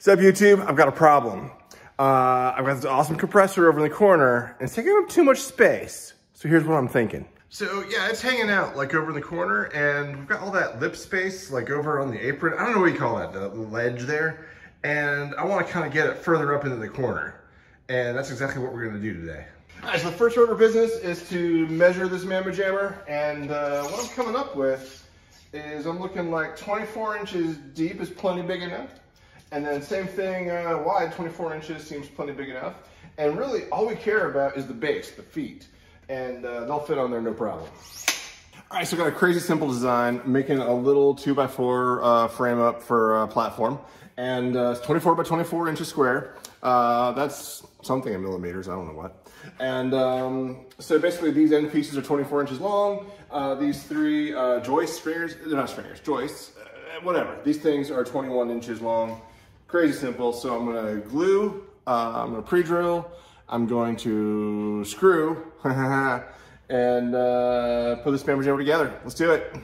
What's up YouTube? I've got a problem. Uh, I've got this awesome compressor over in the corner and it's taking up too much space. So here's what I'm thinking. So yeah, it's hanging out like over in the corner and we've got all that lip space like over on the apron. I don't know what you call that, the ledge there. And I wanna kind of get it further up into the corner. And that's exactly what we're gonna do today. All right, so the first order of business is to measure this Mammo Jammer. And uh, what I'm coming up with is I'm looking like 24 inches deep is plenty big enough. And then same thing uh, wide, 24 inches seems plenty big enough. And really all we care about is the base, the feet. And uh, they'll fit on there no problem. All right, so got a crazy simple design, making a little two by four uh, frame up for a platform. And uh, it's 24 by 24 inches square. Uh, that's something in millimeters, I don't know what. And um, so basically these end pieces are 24 inches long. Uh, these three joist stringers, they're not stringers, joists, whatever. These things are 21 inches long. Crazy simple. So I'm gonna glue, uh, I'm gonna pre-drill, I'm going to screw, and uh, put this Mammo Jammer together. Let's do it.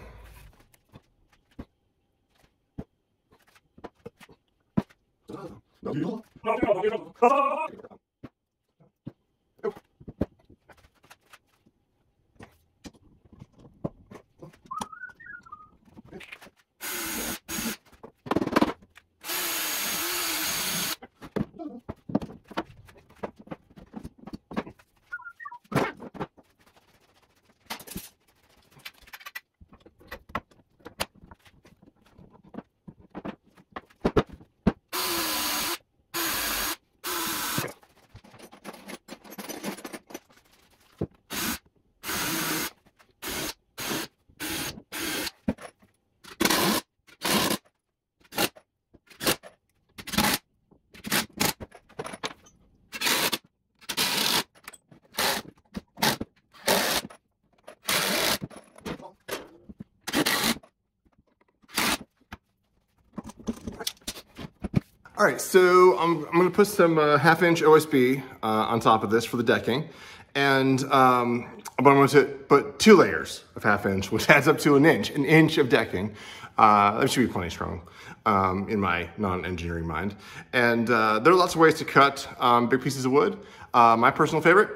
All right, so I'm, I'm gonna put some uh, half inch OSB uh, on top of this for the decking. And um, but I'm to put two layers of half inch, which adds up to an inch, an inch of decking. Uh, that should be plenty strong um, in my non-engineering mind. And uh, there are lots of ways to cut um, big pieces of wood. Uh, my personal favorite,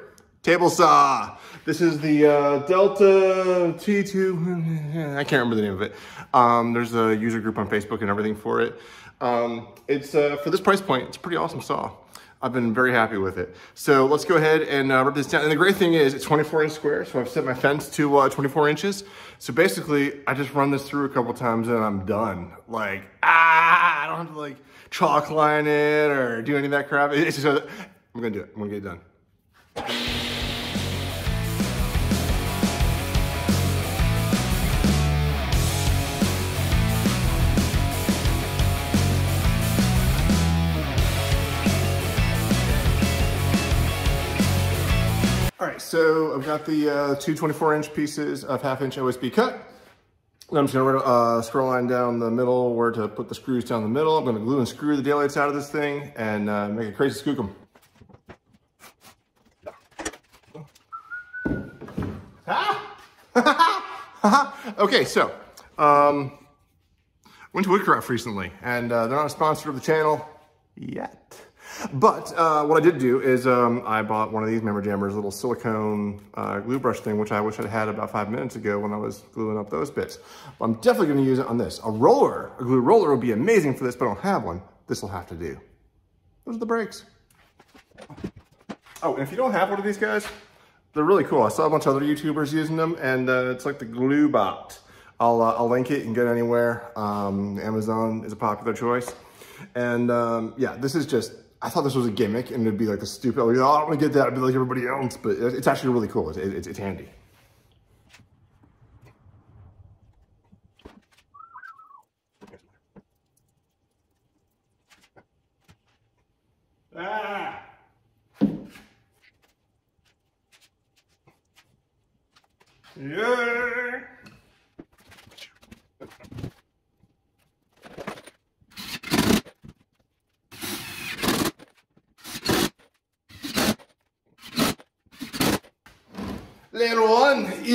table saw. This is the uh, Delta T2, I can't remember the name of it. Um, there's a user group on Facebook and everything for it. Um, it's uh, for this price point, it's a pretty awesome saw. I've been very happy with it. So let's go ahead and uh, rip this down. And the great thing is it's 24 inch square. So I've set my fence to uh, 24 inches. So basically I just run this through a couple times and I'm done. Like, ah, I don't have to like chalk line it or do any of that crap. It's just, I'm gonna do it. I'm gonna get it done. So I've got the uh, two 24 inch pieces of half inch OSB cut. I'm just gonna uh, scroll line down the middle where to put the screws down the middle. I'm gonna glue and screw the daylights out of this thing and uh, make a crazy skookum. okay, so um, went to Woodcraft recently and uh, they're not a sponsor of the channel yet. But uh, what I did do is um, I bought one of these Mammo Jammers, little silicone uh, glue brush thing, which I wish I'd had about five minutes ago when I was gluing up those bits. But I'm definitely gonna use it on this. A roller, a glue roller would be amazing for this, but I don't have one. This will have to do. Those are the breaks. Oh, and if you don't have one of these guys, they're really cool. I saw a bunch of other YouTubers using them, and uh, it's like the Glu Bot. I'll, uh, I'll link it. Can get anywhere. Um, Amazon is a popular choice. And um, yeah, this is just I thought this was a gimmick and it'd be like a stupid, like, oh, I don't want to get that. I'd be like everybody else, but it's actually really cool. It's, it's, it's handy. Ah! Yeah!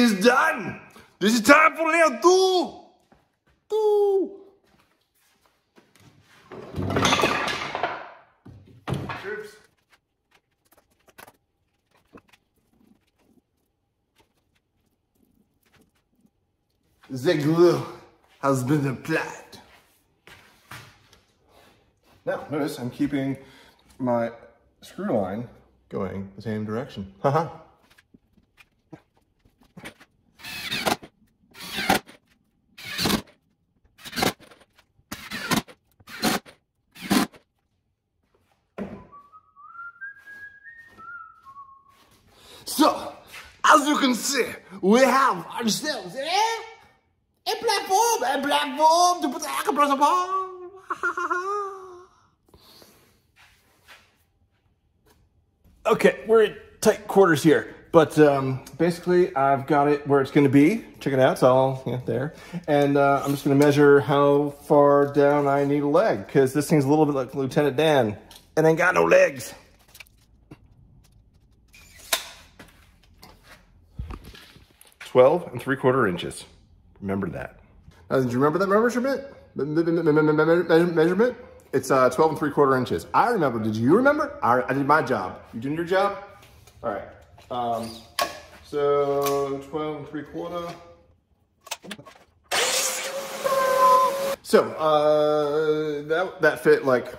is done. This is time for Leo two. The glue has been applied. Now, notice I'm keeping my screw line going the same direction. Haha. So, as you can see, we have ourselves eh? a platform, a platform to put the compressor upon. okay, we're in tight quarters here. But um, basically, I've got it where it's going to be. Check it out. It's all yeah, there. And uh, I'm just going to measure how far down I need a leg because this thing's a little bit like Lieutenant Dan. and ain't got no legs. 12 and 3 quarter inches. Remember that. Now, did you remember that measurement? Measurement? It's uh, 12 and 3 quarter inches. I remember. Did you remember? I, I did my job. You doing your job? All right. Um, so 12 and 3 quarter. So uh, that, that fit like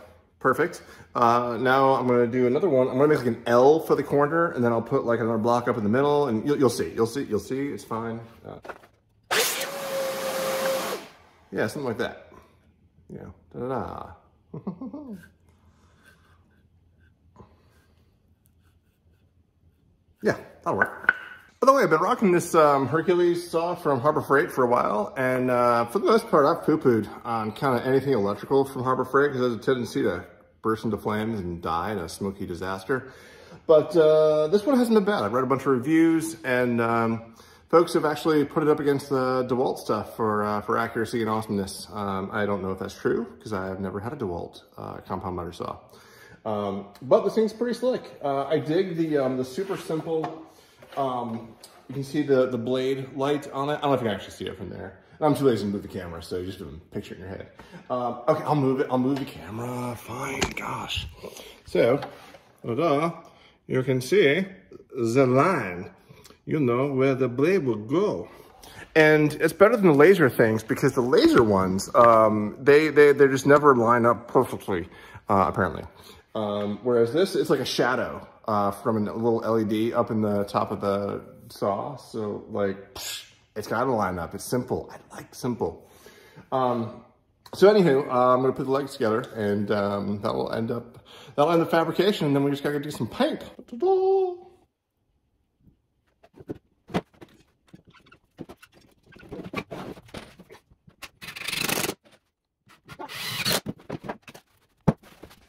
perfect. Uh, now I'm gonna do another one. I'm gonna make like an L for the corner and then I'll put like another block up in the middle and you'll, you'll see, you'll see, you'll see, it's fine. Uh, yeah, something like that. Yeah, da-da-da. yeah, that'll work. By the way, I've been rocking this um, Hercules saw from Harbor Freight for a while, and uh, for the most part, I've poo-pooed on kind of anything electrical from Harbor Freight because there's a tendency to burst into flames and die in a smoky disaster. But uh, this one hasn't been bad. I've read a bunch of reviews and um, folks have actually put it up against the DeWalt stuff for uh, for accuracy and awesomeness. Um, I don't know if that's true because I have never had a DeWalt uh, compound miter saw. Um, but this thing's pretty slick. Uh, I dig the um, the super simple, um, you can see the, the blade light on it. I don't know if you can actually see it from there. I'm too lazy to move the camera, so just do a picture in your head. Um, okay, I'll move it. I'll move the camera. Fine, gosh. So, you can see the line, you know, where the blade will go. And it's better than the laser things because the laser ones, um, they, they, they just never line up perfectly, uh, apparently. Um, whereas this, it's like a shadow uh, from a little LED up in the top of the saw. So like, psh, it's got to line up. It's simple. I like simple. Um, so anywho, uh, I'm going to put the legs together and um, that will end up, that'll end the fabrication and then we just got to do some paint.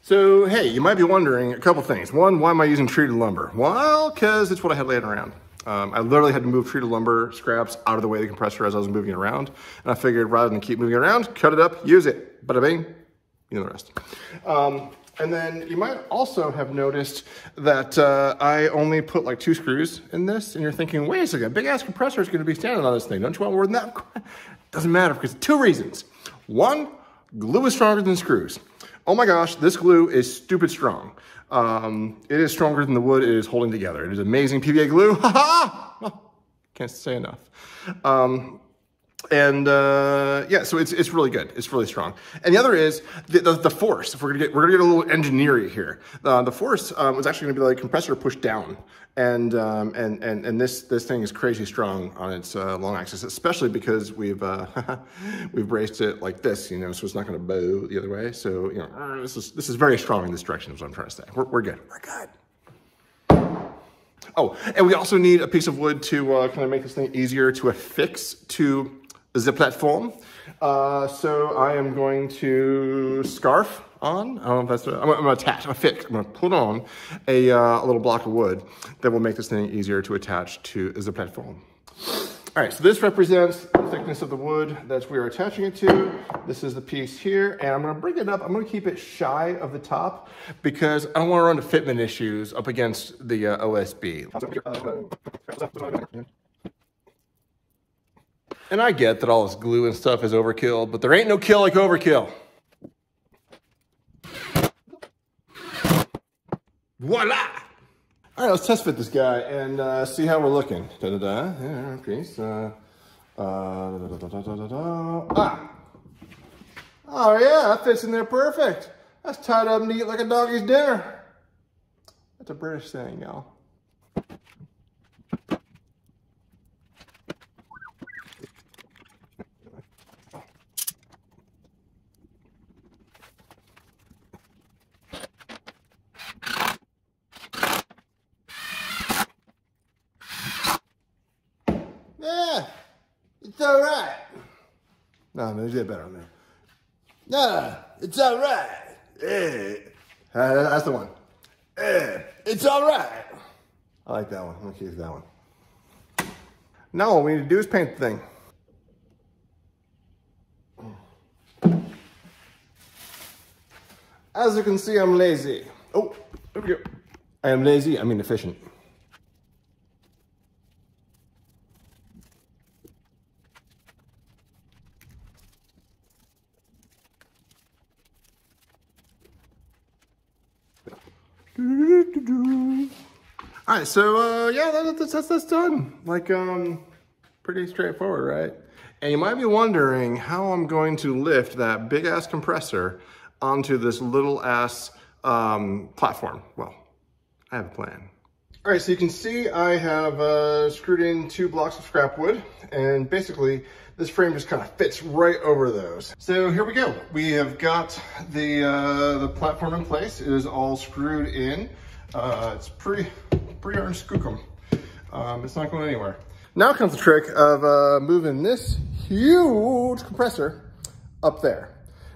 So, hey, you might be wondering a couple things. One, why am I using treated lumber? Well, because it's what I had laying around. Um, I literally had to move treated lumber scraps out of the way of the compressor as I was moving around. And I figured rather than keep moving around, cut it up, use it. Bada bing, you know the rest. Um, and then you might also have noticed that uh, I only put like two screws in this. And you're thinking, wait a second, big ass compressor is going to be standing on this thing. Don't you want more than that? Doesn't matter because two reasons. One, glue is stronger than screws. Oh my gosh, this glue is stupid strong. Um, it is stronger than the wood it is holding together. It is amazing PVA glue. Ha ha! Can't say enough. Um, and uh, yeah, so it's it's really good. It's really strong. And the other is the, the, the force. If we're gonna get we're gonna get a little engineering here. Uh, the force um, was actually gonna be like compressor pushed down, and um, and and and this this thing is crazy strong on its uh, long axis, especially because we've uh, we've braced it like this, you know, so it's not gonna bow the other way. So you know, this is this is very strong in this direction. Is what I'm trying to say. We're we're good. We're good. Oh, and we also need a piece of wood to uh, kind of make this thing easier to affix to the platform. Uh, so I am going to scarf on. I don't know if that's, a, I'm, I'm gonna attach, I'm gonna fix, I'm gonna put on a, uh, a little block of wood that will make this thing easier to attach to the platform. All right, so this represents the thickness of the wood that we are attaching it to. This is the piece here, and I'm gonna bring it up. I'm gonna keep it shy of the top because I don't wanna run into fitment issues up against the uh, OSB. And I get that all this glue and stuff is overkill, but there ain't no kill like overkill. Voila! All right, let's test fit this guy and uh, see how we're looking. Da da da. Yeah, okay. So, Uh, da, da, da, ah. Oh yeah, that fits in there perfect. That's tied up neat like a doggy's dinner. That's a British saying, y'all. Yeah, it's all right. No, no, you did better there. Nah, it's all right. Yeah. Uh, that's the one. Yeah, it's all right. I like that one. I'm gonna keep that one. Now all we need to do is paint the thing. As you can see, I'm lazy. Oh, there we go. I am lazy, I mean efficient. All right, so uh, yeah, that, that's, that's, that's done. Like, um, pretty straightforward, right? And you might be wondering how I'm going to lift that big ass compressor onto this little ass um, platform. Well, I have a plan. All right, so you can see I have uh, screwed in two blocks of scrap wood and basically this frame just kind of fits right over those. So here we go. We have got the, uh, the platform in place. It is all screwed in. Uh, it's pretty, pretty darn skookum. Um, it's not going anywhere. Now comes the trick of uh, moving this huge compressor up there.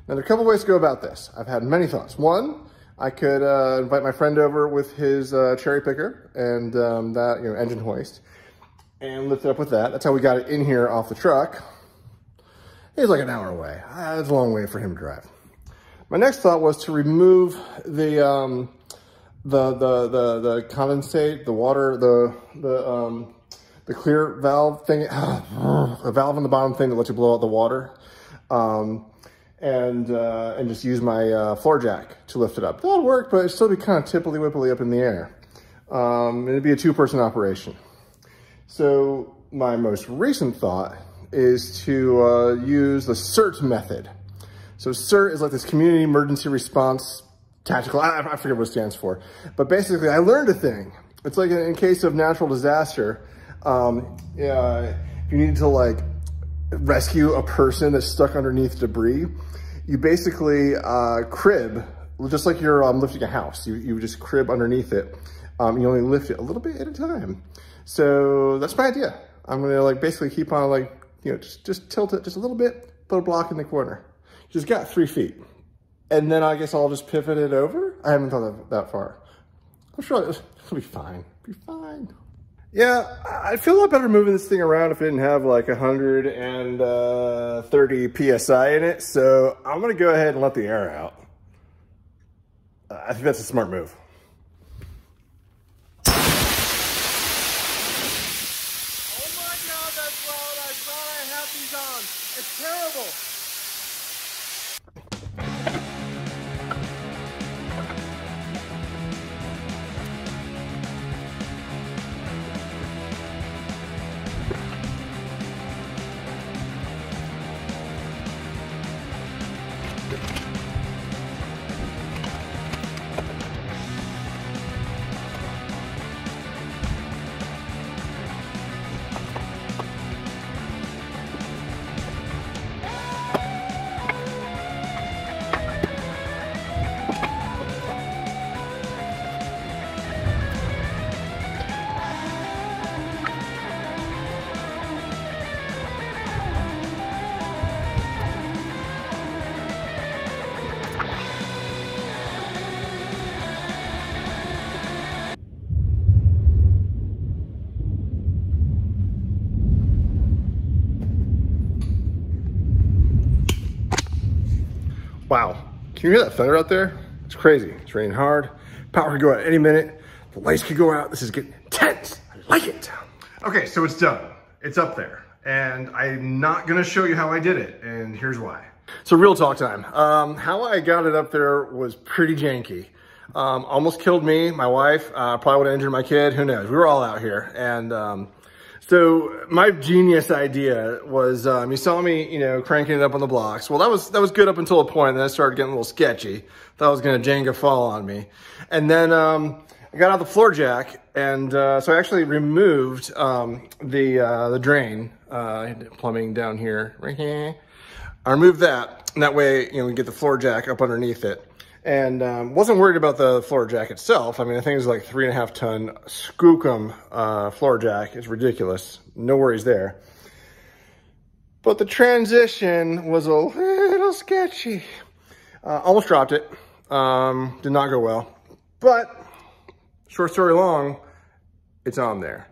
Now there are a couple ways to go about this. I've had many thoughts. One, I could uh, invite my friend over with his uh, cherry picker and um, that, you know, engine hoist and lift it up with that. That's how we got it in here off the truck. He's like an hour away. That's a long way for him to drive. My next thought was to remove the um, the the the the condensate, the water, the the um, the clear valve thing, a valve on the bottom thing that lets you blow out the water, um, and uh, and just use my uh, floor jack to lift it up. That'll work, but it'd still be kind of tippily wippily up in the air. Um, it'd be a two person operation. So my most recent thought is to uh, use the CERT method. So CERT is like this community emergency response tactical, I, I forget what it stands for. But basically I learned a thing. It's like in case of natural disaster, um, you need to like rescue a person that's stuck underneath debris, you basically uh, crib, just like you're um, lifting a house. You, you just crib underneath it. Um, you only lift it a little bit at a time. So that's my idea. I'm gonna like basically keep on like you know, just, just tilt it just a little bit, put a block in the corner. Just got three feet. And then I guess I'll just pivot it over. I haven't thought that, that far. I'm sure it'll be fine, be fine. Yeah, I'd feel a lot better moving this thing around if it didn't have like 130 uh, PSI in it. So I'm gonna go ahead and let the air out. I think that's a smart move. Wow, can you hear that thunder out there? It's crazy, it's raining hard. Power could go out any minute. The lights could go out. This is getting intense. I like it. Okay, so it's done. It's up there. And I'm not gonna show you how I did it, and here's why. So real talk time. Um, how I got it up there was pretty janky. Um, almost killed me, my wife, uh, probably would have injured my kid, who knows. We were all out here. And um, So my genius idea was, um, you saw me, you know, cranking it up on the blocks. Well, that was that was good up until a point. Then I started getting a little sketchy. Thought I was going to Jenga fall on me. And then um, I got out the floor jack, and uh, so I actually removed um, the uh, the drain, uh, plumbing down here, right here. I removed that, and that way, you know, we get the floor jack up underneath it. And um, wasn't worried about the floor jack itself. I mean, I think it's like three and a half ton Skookum uh, floor jack. It's ridiculous. No worries there. But the transition was a little sketchy. Uh, almost dropped it. Um, did not go well. But short story long, it's on there.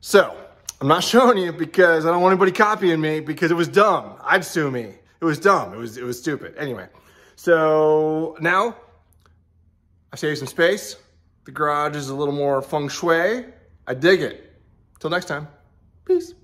So I'm not showing you because I don't want anybody copying me because it was dumb. I'd sue me. It was dumb. It was, it was stupid. Anyway, so now I save some space. The garage is a little more feng shui. I dig it. Till next time, peace.